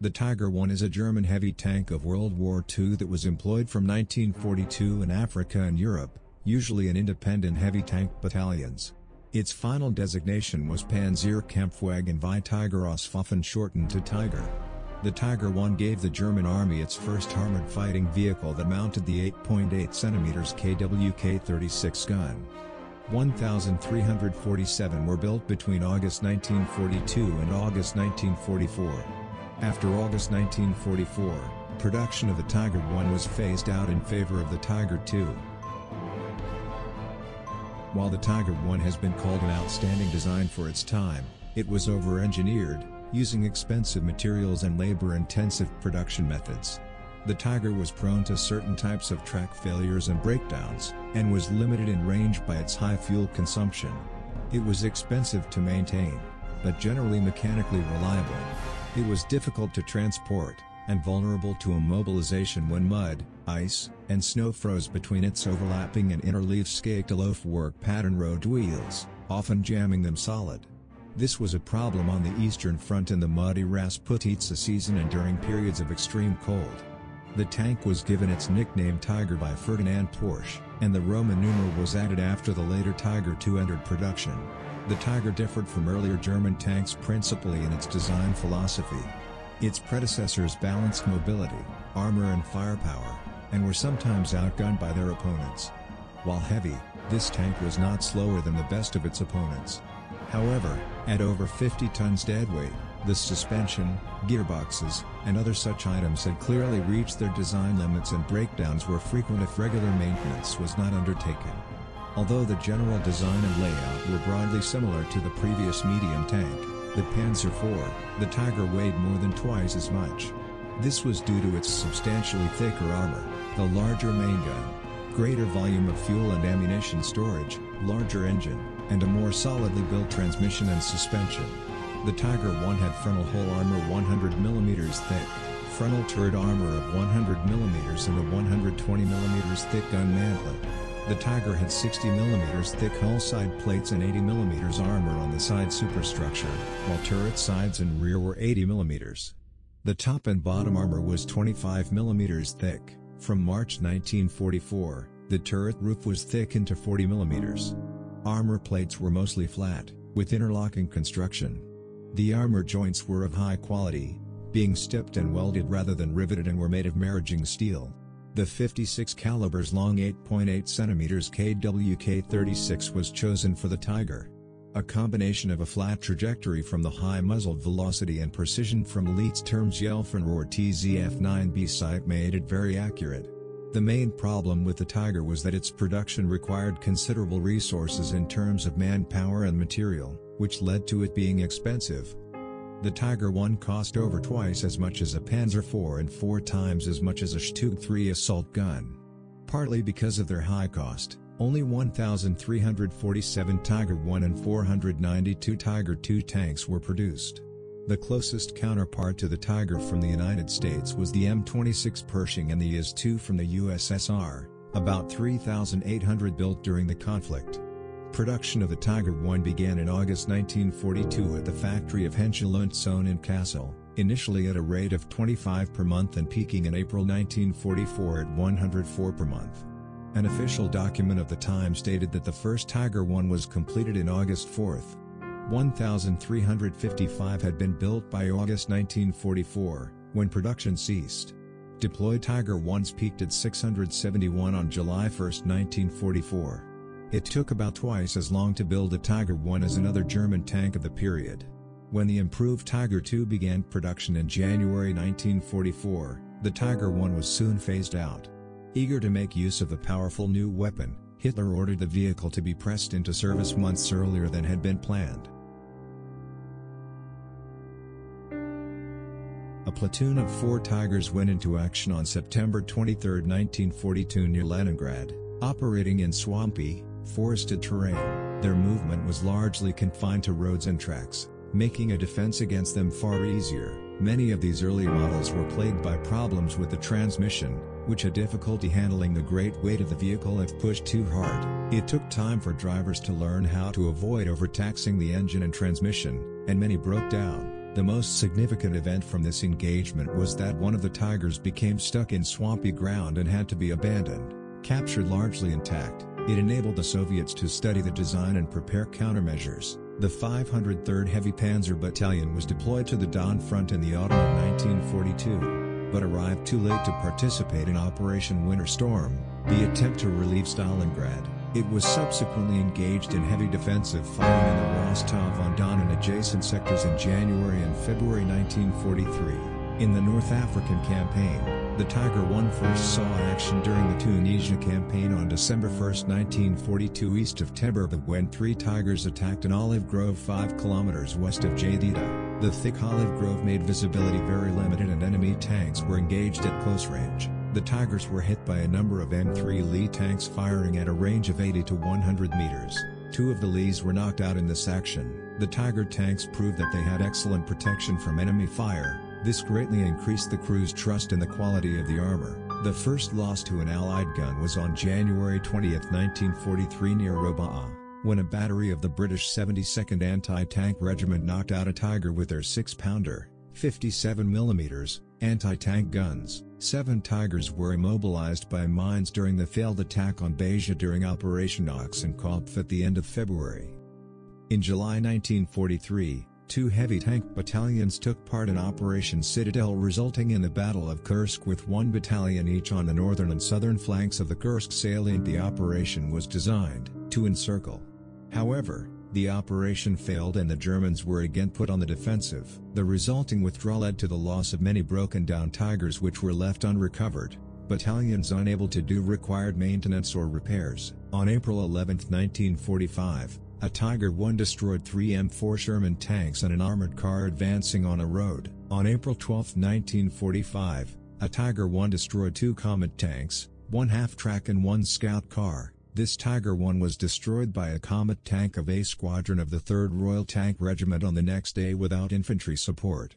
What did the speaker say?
The Tiger I is a German heavy tank of World War II that was employed from 1942 in Africa and Europe, usually in independent heavy tank battalions. Its final designation was Panzerkampfwagen wie Tiger shortened to Tiger. The Tiger I gave the German army its first armored fighting vehicle that mounted the 8.8 cm KWK-36 gun. 1,347 were built between August 1942 and August 1944. After August 1944, production of the Tiger I was phased out in favor of the Tiger II. While the Tiger I has been called an outstanding design for its time, it was over-engineered, using expensive materials and labor-intensive production methods. The Tiger was prone to certain types of track failures and breakdowns, and was limited in range by its high fuel consumption. It was expensive to maintain, but generally mechanically reliable. It was difficult to transport, and vulnerable to immobilization when mud, ice, and snow froze between its overlapping and interleaved Schachtellaufwerk pattern road wheels, often jamming them solid. This was a problem on the Eastern Front in the muddy Rasputitsa season and during periods of extreme cold. The tank was given its nickname Tiger by Ferdinand Porsche, and the Roman numeral was added after the later Tiger II entered production. The Tiger differed from earlier German tanks principally in its design philosophy. Its predecessors balanced mobility, armor and firepower, and were sometimes outgunned by their opponents. While heavy, this tank was not slower than the best of its opponents. However, at over 50 tons deadweight, the suspension, gearboxes, and other such items had clearly reached their design limits and breakdowns were frequent if regular maintenance was not undertaken. Although the general design and layout were broadly similar to the previous medium tank, the Panzer IV, the Tiger weighed more than twice as much. This was due to its substantially thicker armor, the larger main gun, greater volume of fuel and ammunition storage, larger engine, and a more solidly built transmission and suspension. The Tiger I had frontal hull armor 100mm thick, frontal turret armor of 100mm and a 120mm thick gun mantlet. The Tiger had 60mm thick hull side plates and 80mm armor on the side superstructure, while turret sides and rear were 80mm. The top and bottom armor was 25mm thick. From March 1944, the turret roof was thickened to 40mm. Armor plates were mostly flat, with interlocking construction. The armor joints were of high quality, being stepped and welded rather than riveted and were made of Maraging steel. The 56 calibers long 8.8 cm KWK-36 was chosen for the Tiger. A combination of a flat trajectory from the high muzzled velocity and precision from Leitz Turmzielfernrohr TZF-9B sight made it very accurate. The main problem with the Tiger was that its production required considerable resources in terms of manpower and material, which led to it being expensive. The Tiger I cost over twice as much as a Panzer IV and four times as much as a Stug III assault gun. Partly because of their high cost, only 1,347 Tiger I and 492 Tiger II tanks were produced. The closest counterpart to the Tiger from the United States was the M26 Pershing and the IS-2 from the USSR, about 3,800 built during the conflict. Production of the Tiger I began in August 1942 at the factory of Henschel und Sohn in Kassel, initially at a rate of 25 per month and peaking in April 1944 at 104 per month. An official document of the time stated that the first Tiger I was completed in August 4. 1,355 had been built by August 1944, when production ceased. Deployed Tiger I's peaked at 671 on July 1, 1944. It took about twice as long to build a Tiger I as another German tank of the period. When the improved Tiger II began production in January 1944, the Tiger I was soon phased out. Eager to make use of the powerful new weapon, Hitler ordered the vehicle to be pressed into service months earlier than had been planned. A platoon of four Tigers went into action on September 23, 1942 near Leningrad, operating in swampy, forested terrain, their movement was largely confined to roads and tracks, making a defense against them far easier. Many of these early models were plagued by problems with the transmission, which had difficulty handling the great weight of the vehicle if pushed too hard. It took time for drivers to learn how to avoid overtaxing the engine and transmission, and many broke down. The most significant event from this engagement was that one of the Tigers became stuck in swampy ground and had to be abandoned. Captured largely intact, it enabled the Soviets to study the design and prepare countermeasures. The 503rd Heavy Panzer Battalion was deployed to the Don Front in the autumn of 1942, but arrived too late to participate in Operation Winter Storm, the attempt to relieve Stalingrad. It was subsequently engaged in heavy defensive fighting in the Rostov-on-Don and adjacent sectors in January and February 1943. In the North African Campaign, the Tiger I first saw action during the Tunisia campaign on December 1, 1942 east of Tebourba when three Tigers attacked an olive grove 5 kilometers west of Djedeida. The thick olive grove made visibility very limited and enemy tanks were engaged at close range. The Tigers were hit by a number of M3 Lee tanks firing at a range of 80 to 100 meters. Two of the Lees were knocked out in this action. The Tiger tanks proved that they had excellent protection from enemy fire. This greatly increased the crew's trust in the quality of the armor. The first loss to an Allied gun was on January 20, 1943 near Roba'a, when a battery of the British 72nd Anti-Tank Regiment knocked out a Tiger with their 6-pounder, 57mm, anti-tank guns. Seven Tigers were immobilized by mines during the failed attack on Beja during Operation Ochsenkopf at the end of February. In July 1943, two heavy tank battalions took part in Operation Citadel resulting in the Battle of Kursk with one battalion each on the northern and southern flanks of the Kursk salient the operation was designed to encircle. However, the operation failed and the Germans were again put on the defensive. The resulting withdrawal led to the loss of many broken down Tigers which were left unrecovered, battalions unable to do required maintenance or repairs. On April 11, 1945, a Tiger 1 destroyed three M4 Sherman tanks and an armored car advancing on a road. On April 12, 1945, a Tiger 1 destroyed two Comet tanks, one half-track and one scout car. This Tiger 1 was destroyed by a Comet tank of A Squadron of the 3rd Royal Tank Regiment on the next day without infantry support.